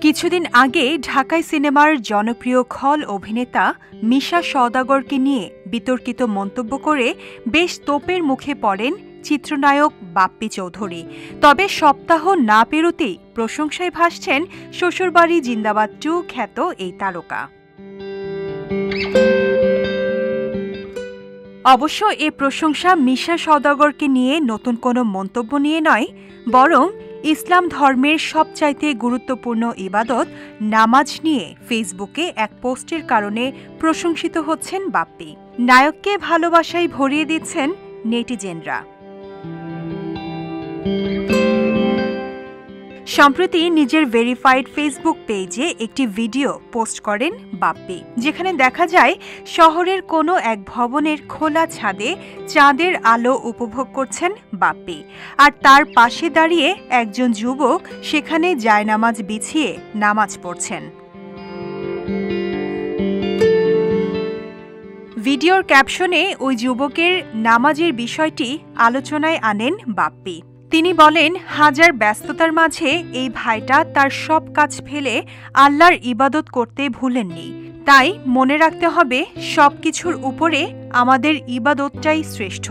কিছুদিন আগে ঢাকায় সিনেমার জনপ্রিয় খল অভিনেতা মিশা সওদাগরকে নিয়ে বিতর্কিত মন্তব্য করে বেশ তোপের মুখে পড়েন চিত্রনায়ক বাপ্পি চৌধুরী। তবে সপ্তাহ না পেরোতেই প্রশংসায় ভাসছেন শ্বশুরবাড়ি জিন্দাবাদ টু খ্যাত এই তারকা। অবশ্য এ প্রশংসা মিশা সদাগরকে নিয়ে নতুন কোনো মন্তব্য নিয়ে নয়, বরং ইসলাম ধর্মের সবচাইতে গুরুত্বপূর্ণ ইবাদত নামাজ নিয়ে ফেসবুকে এক পোস্টের কারণে প্রশংসিত হচ্ছেন বাপ্পি। নায়ককে ভালোবাসায় ভরিয়ে দিচ্ছেন নেটিজেনরা। সম্প্রতি নিজের ভেরিফাইড ফেসবুক পেজে একটি ভিডিও পোস্ট করেন বাপ্পি, যেখানে দেখা যায় শহরের কোনো এক ভবনের খোলা ছাদে চাঁদের আলো উপভোগ করছেন বাপ্পি। আর তার পাশে দাঁড়িয়ে একজন যুবক সেখানে জায়নামাজ বিছিয়ে নামাজ পড়ছেন। ভিডিওর ক্যাপশনে ওই যুবকের নামাজের বিষয়টি আলোচনায় আনেন বাপ্পি। তিনি বলেন, হাজার ব্যস্ততার মাঝে এই ভাইটা তার সব কাজ ফেলে আল্লাহর ইবাদত করতে ভুলেননি। তাই মনে রাখতে হবে সব কিছুর উপরে আমাদের ইবাদতটাই শ্রেষ্ঠ।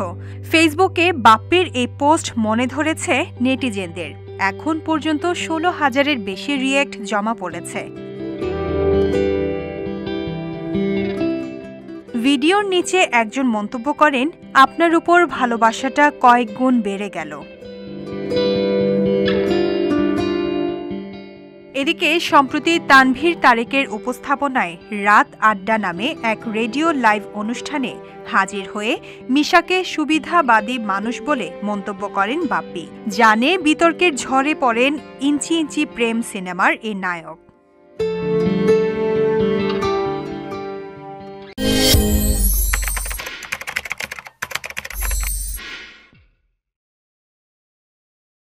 ফেসবুকে বাপ্পির এই পোস্ট মনে ধরেছে নেটিজেনদের। এখন পর্যন্ত ষোলো হাজারের বেশি রিয়েক্ট জমা পড়েছে। ভিডিওর নিচে একজন মন্তব্য করেন, আপনার উপর ভালোবাসাটা কয়েক গুণ বেড়ে গেল। এদিকে, সম্প্রতি তানভীর তারেকের উপস্থাপনায় রাত আড্ডা নামে এক রেডিও লাইভ অনুষ্ঠানে হাজির হয়ে মিশাকে সুবিধাবাদী মানুষ বলে মন্তব্য করেন বাপ্পি। জানে বিতর্কের ঝড়ে পড়েন ইঞ্চি ইঞ্চি প্রেম সিনেমার এই নায়ক।